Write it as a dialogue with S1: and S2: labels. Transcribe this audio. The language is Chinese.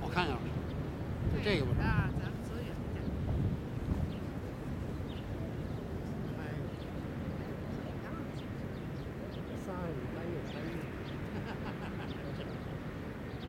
S1: 我
S2: 看见了就这个吧